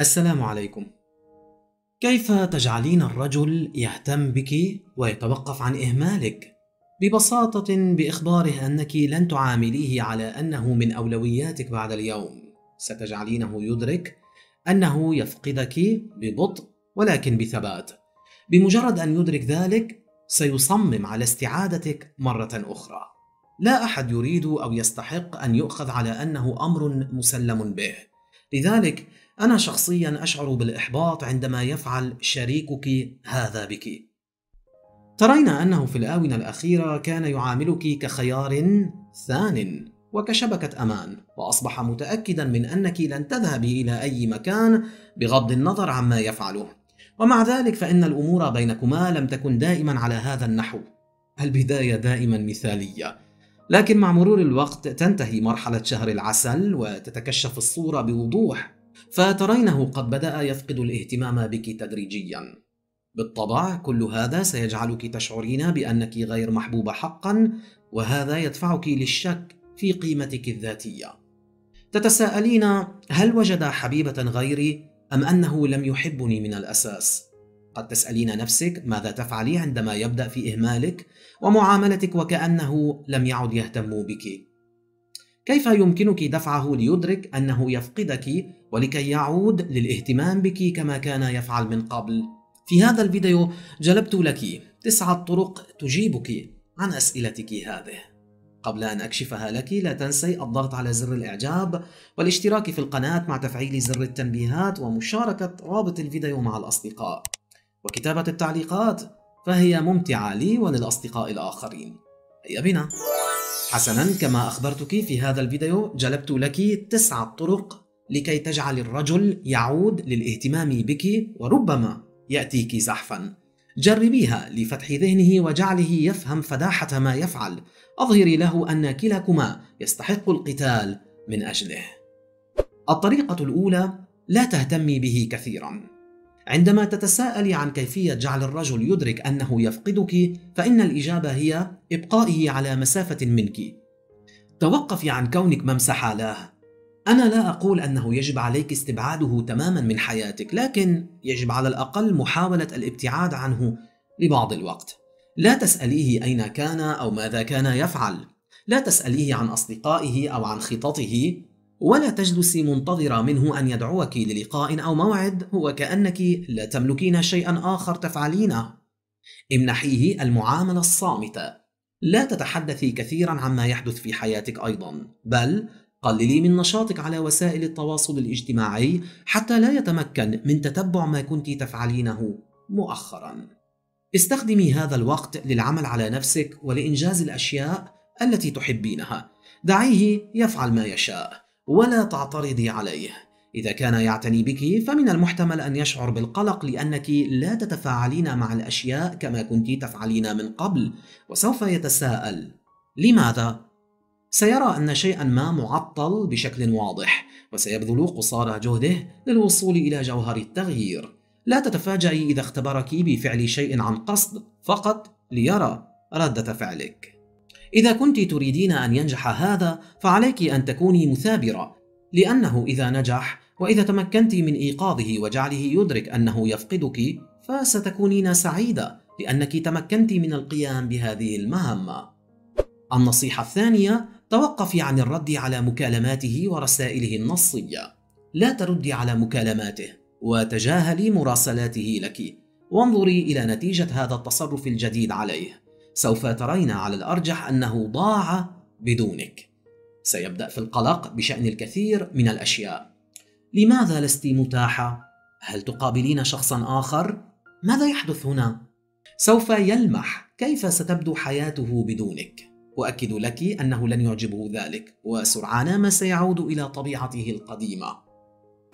السلام عليكم. كيف تجعلين الرجل يهتم بك ويتوقف عن إهمالك؟ ببساطة بإخباره أنك لن تعامليه على أنه من أولوياتك بعد اليوم، ستجعلينه يدرك أنه يفقدك ببطء ولكن بثبات. بمجرد أن يدرك ذلك سيصمم على استعادتك مرة أخرى. لا أحد يريد أو يستحق أن يؤخذ على أنه أمر مسلم به. لذلك أنا شخصيا أشعر بالإحباط عندما يفعل شريكك هذا بك. ترين أنه في الآونة الأخيرة كان يعاملك كخيار ثان وكشبكة أمان، وأصبح متأكدا من أنك لن تذهبي إلى أي مكان بغض النظر عما يفعله. ومع ذلك فإن الأمور بينكما لم تكن دائما على هذا النحو. البداية دائما مثالية. لكن مع مرور الوقت تنتهي مرحلة شهر العسل وتتكشف الصورة بوضوح فترينه قد بدأ يفقد الاهتمام بك تدريجيا بالطبع كل هذا سيجعلك تشعرين بأنك غير محبوبة حقا وهذا يدفعك للشك في قيمتك الذاتية تتساءلين هل وجد حبيبة غيري أم أنه لم يحبني من الأساس؟ قد تسألين نفسك ماذا تفعلي عندما يبدأ في إهمالك ومعاملتك وكأنه لم يعد يهتم بك. كيف يمكنك دفعه ليدرك أنه يفقدك ولكي يعود للإهتمام بك كما كان يفعل من قبل؟ في هذا الفيديو جلبت لك تسعة طرق تجيبك عن أسئلتك هذه. قبل أن أكشفها لك لا تنسي الضغط على زر الإعجاب والاشتراك في القناة مع تفعيل زر التنبيهات ومشاركة رابط الفيديو مع الأصدقاء. وكتابة التعليقات فهي ممتعة لي وللأصدقاء الآخرين. هيا بنا. حسنا كما أخبرتك في هذا الفيديو جلبت لك تسعة طرق لكي تجعل الرجل يعود للاهتمام بك وربما يأتيك زحفا. جربيها لفتح ذهنه وجعله يفهم فداحة ما يفعل. أظهري له أن كلاكما يستحق القتال من أجله. الطريقة الأولى لا تهتمي به كثيرا. عندما تتساءلي عن كيفية جعل الرجل يدرك أنه يفقدك فإن الإجابة هي إبقائه على مسافة منك. توقفي عن كونك ممسحة له. أنا لا أقول أنه يجب عليك استبعاده تماما من حياتك، لكن يجب على الأقل محاولة الابتعاد عنه لبعض الوقت. لا تسأليه أين كان أو ماذا كان يفعل. لا تسأليه عن أصدقائه أو عن خططه ولا تجلسي منتظرة منه أن يدعوك للقاء أو موعد وكأنك لا تملكين شيئا آخر تفعلينه. امنحيه المعاملة الصامتة. لا تتحدثي كثيرا عما يحدث في حياتك أيضا، بل قللي من نشاطك على وسائل التواصل الاجتماعي حتى لا يتمكن من تتبع ما كنت تفعلينه مؤخرا. استخدمي هذا الوقت للعمل على نفسك ولإنجاز الأشياء التي تحبينها. دعيه يفعل ما يشاء. ولا تعترضي عليه. إذا كان يعتني بك فمن المحتمل أن يشعر بالقلق لأنك لا تتفاعلين مع الأشياء كما كنت تفعلين من قبل وسوف يتساءل لماذا؟ سيرى أن شيئا ما معطل بشكل واضح وسيبذل قصارى جهده للوصول إلى جوهر التغيير. لا تتفاجئي إذا اختبرك بفعل شيء عن قصد فقط ليرى ردة فعلك. إذا كنت تريدين أن ينجح هذا فعليك أن تكوني مثابرة لأنه إذا نجح وإذا تمكنت من إيقاظه وجعله يدرك أنه يفقدك فستكونين سعيدة لأنك تمكنت من القيام بهذه المهمة. النصيحة الثانية توقفي عن الرد على مكالماته ورسائله النصية. لا تردي على مكالماته وتجاهلي مراسلاته لك وانظري إلى نتيجة هذا التصرف الجديد عليه. سوف ترين على الأرجح أنه ضاع بدونك. سيبدأ في القلق بشأن الكثير من الأشياء. لماذا لست متاحة؟ هل تقابلين شخصا آخر؟ ماذا يحدث هنا؟ سوف يلمح كيف ستبدو حياته بدونك. أؤكد لك أنه لن يعجبه ذلك وسرعان ما سيعود إلى طبيعته القديمة.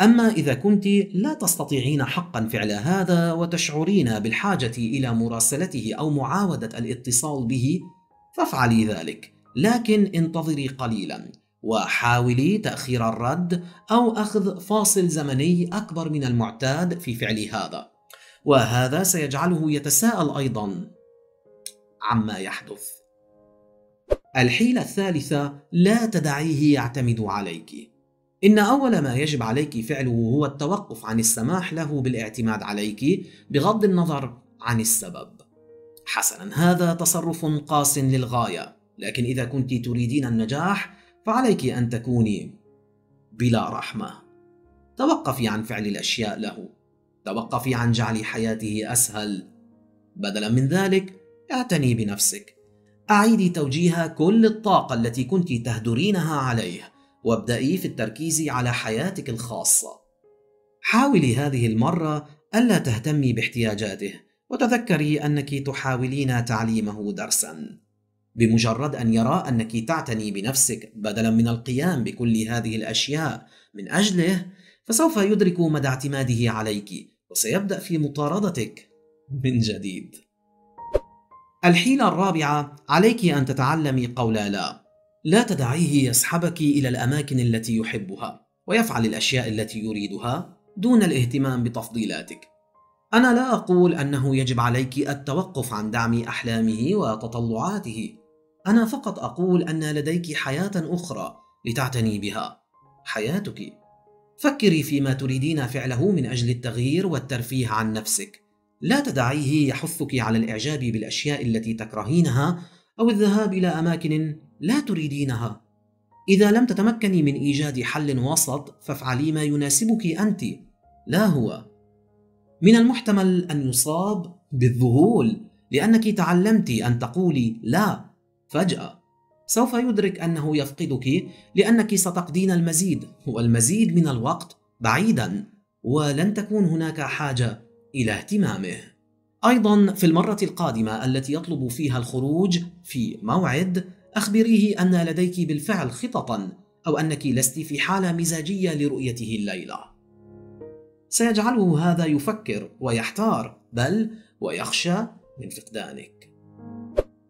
أما إذا كنت لا تستطيعين حقا فعل هذا وتشعرين بالحاجة إلى مراسلته أو معاودة الاتصال به فافعلي ذلك. لكن انتظري قليلا وحاولي تأخير الرد أو أخذ فاصل زمني أكبر من المعتاد في فعل هذا. وهذا سيجعله يتساءل أيضا عما يحدث. الحيلة الثالثة لا تدعيه يعتمد عليك. إن أول ما يجب عليك فعله هو التوقف عن السماح له بالاعتماد عليك بغض النظر عن السبب. حسنا هذا تصرف قاس للغاية، لكن إذا كنت تريدين النجاح فعليك أن تكوني بلا رحمة. توقفي عن فعل الأشياء له، توقفي عن جعل حياته أسهل. بدلا من ذلك اعتني بنفسك. أعيدي توجيه كل الطاقة التي كنت تهدرينها عليه وابدأي في التركيز على حياتك الخاصة. حاولي هذه المرة ألا تهتمي باحتياجاته وتذكري أنك تحاولين تعليمه درسا. بمجرد أن يرى أنك تعتني بنفسك بدلا من القيام بكل هذه الأشياء من أجله فسوف يدرك مدى اعتماده عليك وسيبدأ في مطاردتك من جديد. الحيلة الرابعة عليك أن تتعلمي قول لا. لا تدعيه يسحبك إلى الأماكن التي يحبها ويفعل الأشياء التي يريدها دون الاهتمام بتفضيلاتك. أنا لا أقول أنه يجب عليك التوقف عن دعم أحلامه وتطلعاته. أنا فقط أقول أن لديك حياة أخرى لتعتني بها. حياتك. فكري فيما تريدين فعله من أجل التغيير والترفيه عن نفسك. لا تدعيه يحثك على الإعجاب بالأشياء التي تكرهينها أو الذهاب إلى أماكن لا تريدينها. إذا لم تتمكني من إيجاد حل وسط فافعلي ما يناسبك أنت، لا هو. من المحتمل أن يصاب بالذهول لأنك تعلمت أن تقولي لا فجأة. سوف يدرك أنه يفقدك لأنك ستقضين المزيد والمزيد من الوقت بعيدا ولن تكون هناك حاجة إلى اهتمامه. أيضا في المرة القادمة التي يطلب فيها الخروج في موعد أخبريه أن لديك بالفعل خططا أو أنك لست في حالة مزاجية لرؤيته الليلة. سيجعله هذا يفكر ويحتار بل ويخشى من فقدانك.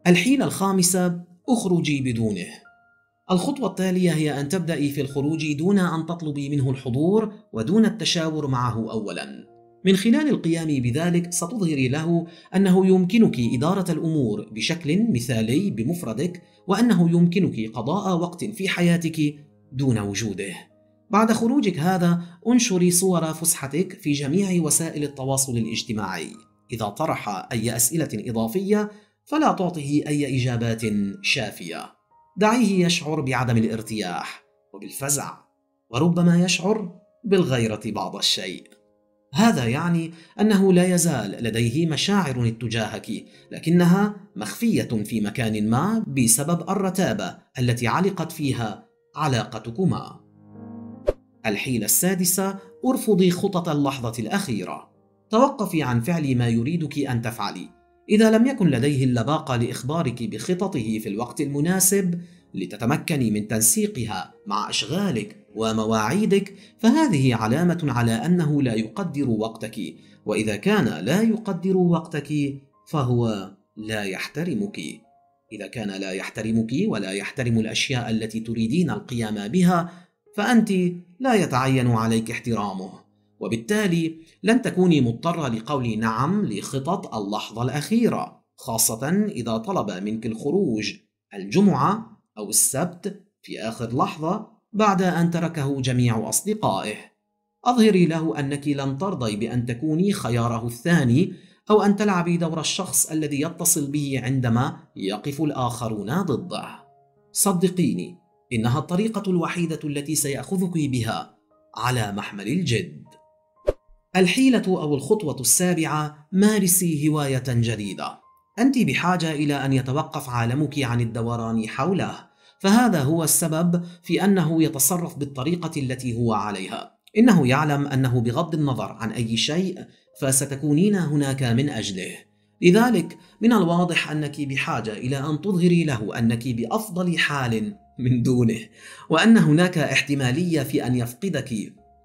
الحيلة الخامسة اخرجي بدونه. الخطوة التالية هي أن تبدأي في الخروج دون أن تطلبي منه الحضور ودون التشاور معه أولاً. من خلال القيام بذلك ستظهري له أنه يمكنك إدارة الأمور بشكل مثالي بمفردك وأنه يمكنك قضاء وقت في حياتك دون وجوده. بعد خروجك هذا انشري صور فسحتك في جميع وسائل التواصل الاجتماعي. إذا طرح أي أسئلة إضافية فلا تعطه أي إجابات شافية. دعيه يشعر بعدم الارتياح وبالفزع وربما يشعر بالغيرة بعض الشيء. هذا يعني أنه لا يزال لديه مشاعر اتجاهك لكنها مخفية في مكان ما بسبب الرتابة التي علقت فيها علاقتكما. الحيلة السادسة ارفضي خطط اللحظة الأخيرة. توقفي عن فعل ما يريدك أن تفعلي. إذا لم يكن لديه اللباقة لإخبارك بخططه في الوقت المناسب لتتمكني من تنسيقها مع أشغالك ومواعيدك فهذه علامة على أنه لا يقدر وقتك. وإذا كان لا يقدر وقتك فهو لا يحترمك. إذا كان لا يحترمك ولا يحترم الأشياء التي تريدين القيام بها فأنت لا يتعين عليك احترامه. وبالتالي لن تكوني مضطرة لقول نعم لخطط اللحظة الأخيرة خاصة إذا طلب منك الخروج الجمعة أو السبت في آخر لحظة بعد أن تركه جميع أصدقائه. أظهري له أنك لن ترضي بأن تكوني خياره الثاني أو أن تلعبي دور الشخص الذي يتصل به عندما يقف الآخرون ضده. صدقيني إنها الطريقة الوحيدة التي سيأخذك بها على محمل الجد. الحيلة أو الخطوة السابعة مارسي هواية جديدة. أنت بحاجة إلى أن يتوقف عالمك عن الدوران حوله. فهذا هو السبب في أنه يتصرف بالطريقة التي هو عليها. إنه يعلم أنه بغض النظر عن أي شيء فستكونين هناك من أجله. لذلك من الواضح أنك بحاجة إلى أن تظهري له أنك بأفضل حال من دونه وأن هناك احتمالية في أن يفقدك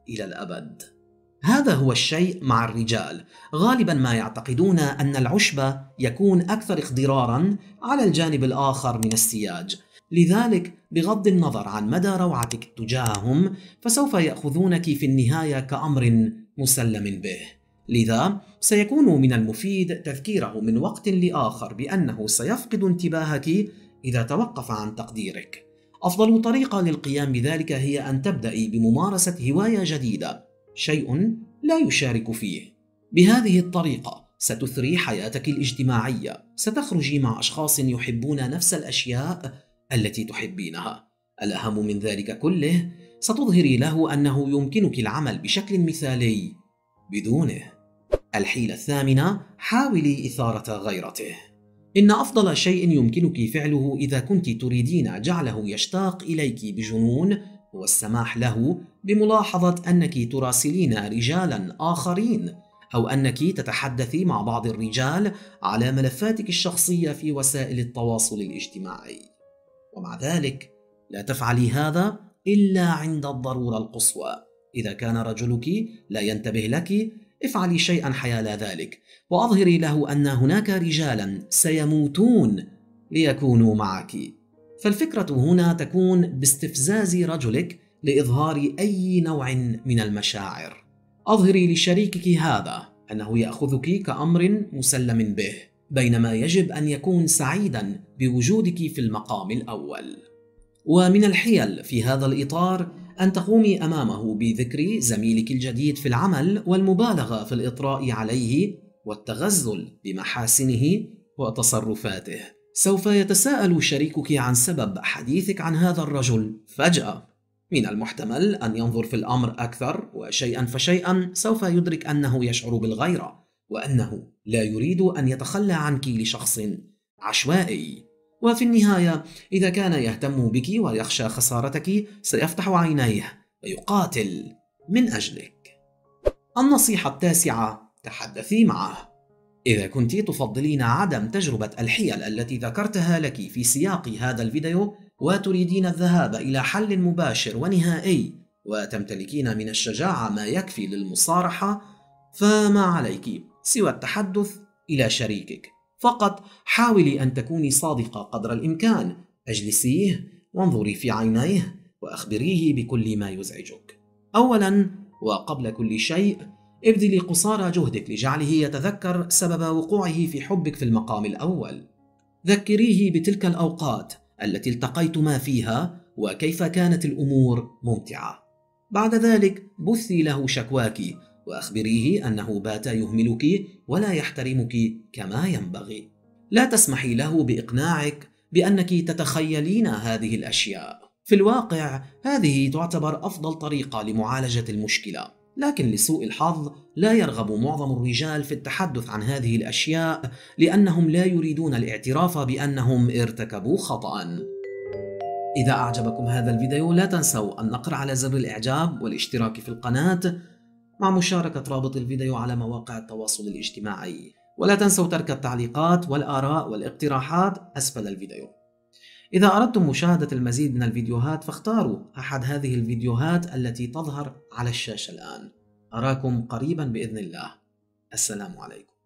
إلى الأبد. هذا هو الشيء مع الرجال. غالبا ما يعتقدون أن العشب يكون أكثر اخضرارا على الجانب الآخر من السياج. لذلك بغض النظر عن مدى روعتك تجاههم فسوف يأخذونك في النهاية كأمر مسلم به. لذا سيكون من المفيد تذكيره من وقت لآخر بأنه سيفقد انتباهك إذا توقف عن تقديرك. أفضل طريقة للقيام بذلك هي أن تبدأي بممارسة هواية جديدة، شيء لا يشارك فيه. بهذه الطريقة ستثري حياتك الاجتماعية، ستخرجي مع أشخاص يحبون نفس الأشياء التي تحبينها. الأهم من ذلك كله، ستظهري له أنه يمكنك العمل بشكل مثالي بدونه. الحيلة الثامنة: حاولي إثارة غيرته. إن أفضل شيء يمكنك فعله إذا كنت تريدين جعله يشتاق إليك بجنون هو السماح له بملاحظة أنك تراسلين رجالا آخرين أو أنك تتحدثي مع بعض الرجال على ملفاتك الشخصية في وسائل التواصل الاجتماعي. ومع ذلك لا تفعلي هذا إلا عند الضرورة القصوى. إذا كان رجلك لا ينتبه لك افعلي شيئا حيال ذلك وأظهري له أن هناك رجالا سيموتون ليكونوا معك فالفكرة هنا تكون باستفزاز رجلك لإظهار أي نوع من المشاعر أظهري لشريكك هذا أنه يأخذك كأمر مسلم به بينما يجب أن يكون سعيدا بوجودك في المقام الأول ومن الحيل في هذا الإطار أن تقومي أمامه بذكر زميلك الجديد في العمل والمبالغة في الإطراء عليه والتغزل بمحاسنه وتصرفاته. سوف يتساءل شريكك عن سبب حديثك عن هذا الرجل فجأة. من المحتمل أن ينظر في الأمر أكثر وشيئا فشيئا سوف يدرك أنه يشعر بالغيرة وأنه لا يريد أن يتخلى عنك لشخص عشوائي وفي النهاية إذا كان يهتم بك ويخشى خسارتك سيفتح عينيه ويقاتل من أجلك. النصيحة التاسعة تحدثي معه. إذا كنت تفضلين عدم تجربة الحيل التي ذكرتها لك في سياق هذا الفيديو وتريدين الذهاب إلى حل مباشر ونهائي وتمتلكين من الشجاعة ما يكفي للمصارحة فما عليك سوى التحدث إلى شريكك. فقط حاولي أن تكوني صادقة قدر الإمكان اجلسيه وانظري في عينيه وأخبريه بكل ما يزعجك. أولا وقبل كل شيء ابذلي قصارى جهدك لجعله يتذكر سبب وقوعه في حبك في المقام الأول. ذكريه بتلك الأوقات التي التقيتما فيها وكيف كانت الأمور ممتعة. بعد ذلك بثي له شكواك وأخبريه أنه بات يهملك ولا يحترمك كما ينبغي. لا تسمحي له بإقناعك بأنك تتخيلين هذه الأشياء. في الواقع هذه تعتبر أفضل طريقة لمعالجة المشكلة. لكن لسوء الحظ لا يرغب معظم الرجال في التحدث عن هذه الأشياء لأنهم لا يريدون الاعتراف بأنهم ارتكبوا خطأ. إذا أعجبكم هذا الفيديو لا تنسوا النقر على زر الإعجاب والاشتراك في القناة مع مشاركة رابط الفيديو على مواقع التواصل الاجتماعي. ولا تنسوا ترك التعليقات والآراء والاقتراحات أسفل الفيديو. إذا أردتم مشاهدة المزيد من الفيديوهات فاختاروا أحد هذه الفيديوهات التي تظهر على الشاشة الآن. أراكم قريبا بإذن الله. السلام عليكم.